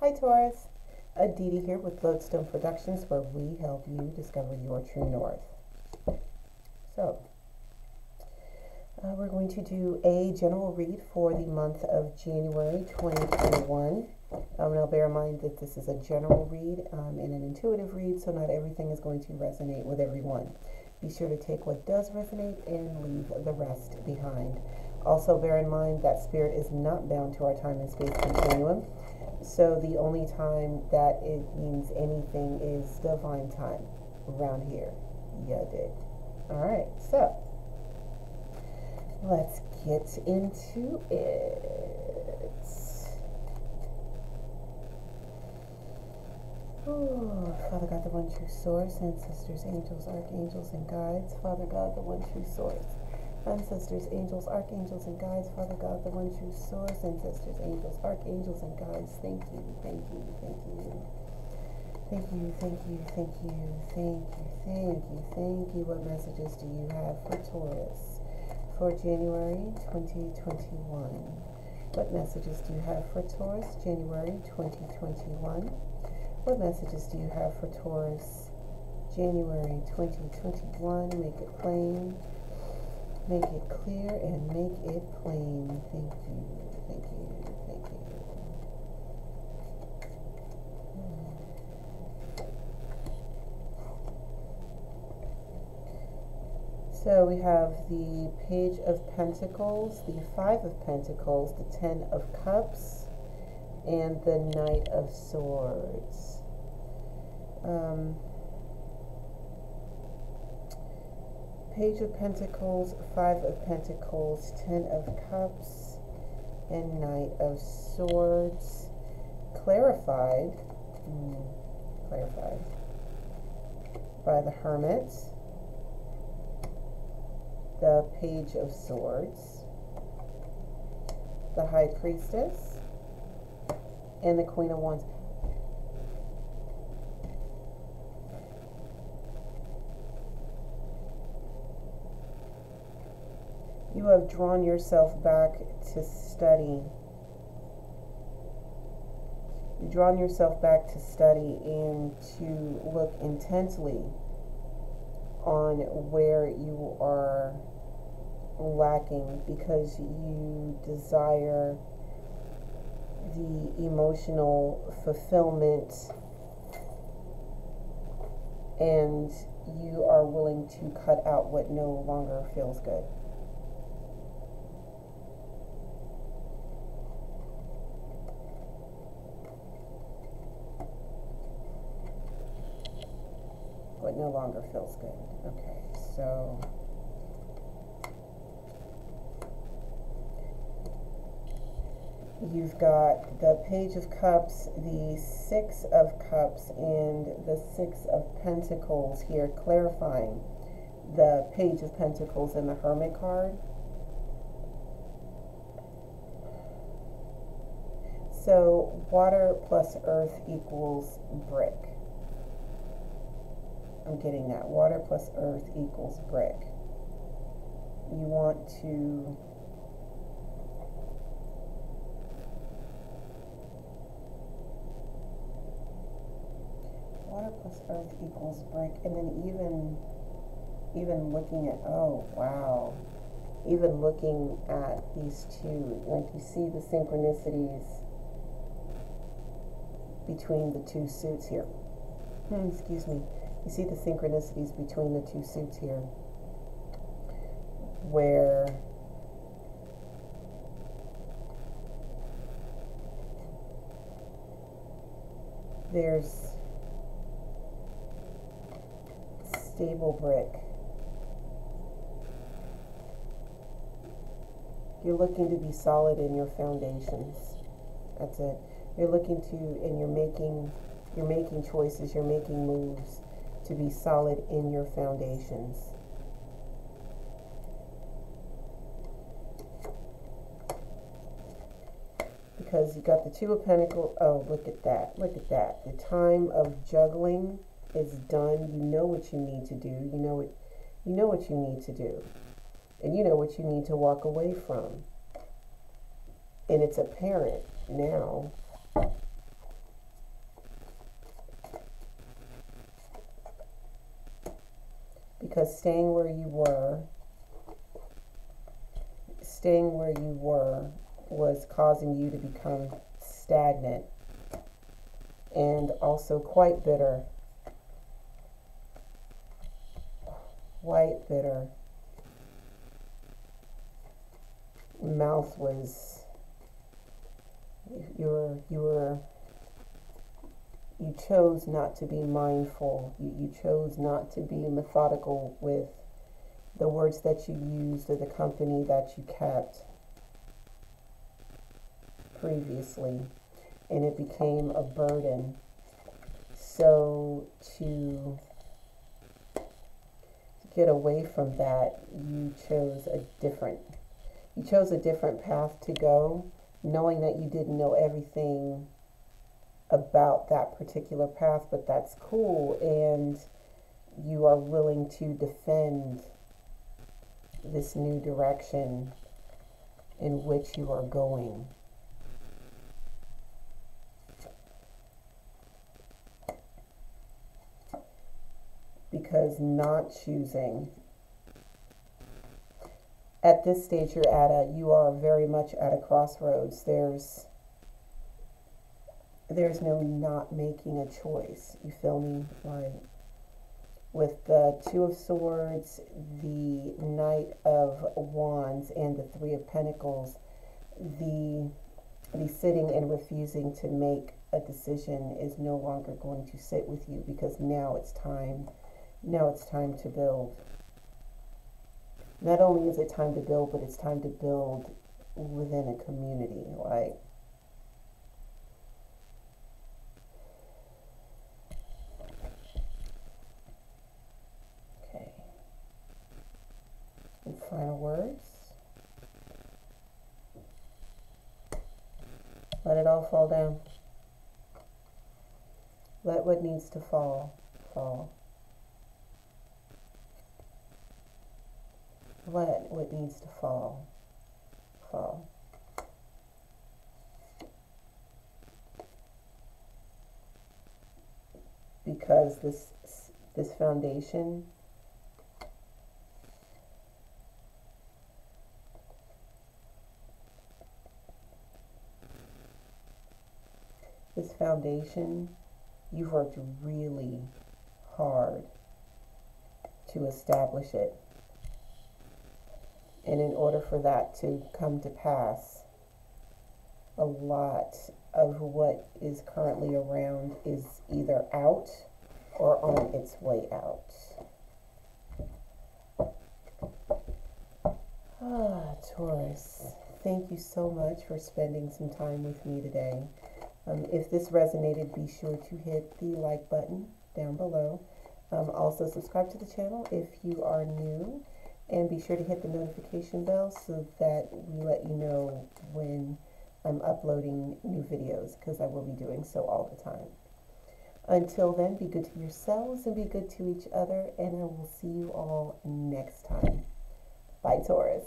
Hi Taurus, Aditi here with Lodestone Productions where we help you discover your true north. So, uh, we're going to do a general read for the month of January 2021. Um, now bear in mind that this is a general read um, and an intuitive read, so not everything is going to resonate with everyone. Be sure to take what does resonate and leave the rest behind. Also bear in mind that spirit is not bound to our time and space continuum. So the only time that it means anything is divine time around here. Yeah, dig. All right, so let's get into it. Ooh, Father God, the one true source, ancestors, angels, archangels, and guides. Father God, the one true source ancestors, angels, archangels, and guides, Father God, the one true source, ancestors, angels, archangels, and guides. Thank you, thank you, thank you. Thank you, thank you, thank you, thank you, thank you, thank you. What messages do you have for Taurus for January 2021? What messages do you have for Taurus January 2021? What messages do you have for Taurus January 2021? Make it plain. Make it clear and make it plain. Thank you, thank you, thank you. So we have the Page of Pentacles, the Five of Pentacles, the Ten of Cups, and the Knight of Swords. Um, Page of Pentacles, Five of Pentacles, Ten of Cups, and Knight of Swords. Clarified, mm, clarified by the Hermit, the Page of Swords, the High Priestess, and the Queen of Wands. You have drawn yourself back to study. You've drawn yourself back to study and to look intently on where you are lacking because you desire the emotional fulfillment and you are willing to cut out what no longer feels good. No longer feels good. Okay, so you've got the Page of Cups, the Six of Cups, and the Six of Pentacles here, clarifying the Page of Pentacles and the Hermit card. So water plus earth equals brick. I'm getting that. Water plus earth equals brick. You want to water plus earth equals brick and then even even looking at oh wow even looking at these two like you see the synchronicities between the two suits here hmm, excuse me you see the synchronicities between the two suits here, where there's stable brick. You're looking to be solid in your foundations. That's it. You're looking to, and you're making, you're making choices, you're making moves to be solid in your foundations. Because you got the Two of Pentacles. Oh, look at that. Look at that. The time of juggling is done. You know what you need to do. You know what you know what you need to do. And you know what you need to walk away from. And it's apparent now because staying where you were, staying where you were was causing you to become stagnant and also quite bitter. Quite bitter. Mouth was you were you were you chose not to be mindful. You, you chose not to be methodical with the words that you used or the company that you kept previously, and it became a burden. So, to get away from that, you chose a different you chose a different path to go, knowing that you didn't know everything about that particular path, but that's cool, and you are willing to defend this new direction in which you are going. Because not choosing at this stage you're at a you are very much at a crossroads. There's there's no not making a choice. You feel me? Like with the Two of Swords, the Knight of Wands, and the Three of Pentacles, the the sitting and refusing to make a decision is no longer going to sit with you because now it's time now it's time to build. Not only is it time to build, but it's time to build within a community. Like final words. Let it all fall down. Let what needs to fall, fall. Let what needs to fall, fall. Because this this foundation this foundation, you've worked really hard to establish it. And in order for that to come to pass, a lot of what is currently around is either out or on its way out. Ah, Taurus, thank you so much for spending some time with me today. Um, if this resonated, be sure to hit the like button down below. Um, also, subscribe to the channel if you are new, and be sure to hit the notification bell so that we let you know when I'm uploading new videos because I will be doing so all the time. Until then, be good to yourselves and be good to each other, and I will see you all next time. Bye, Taurus.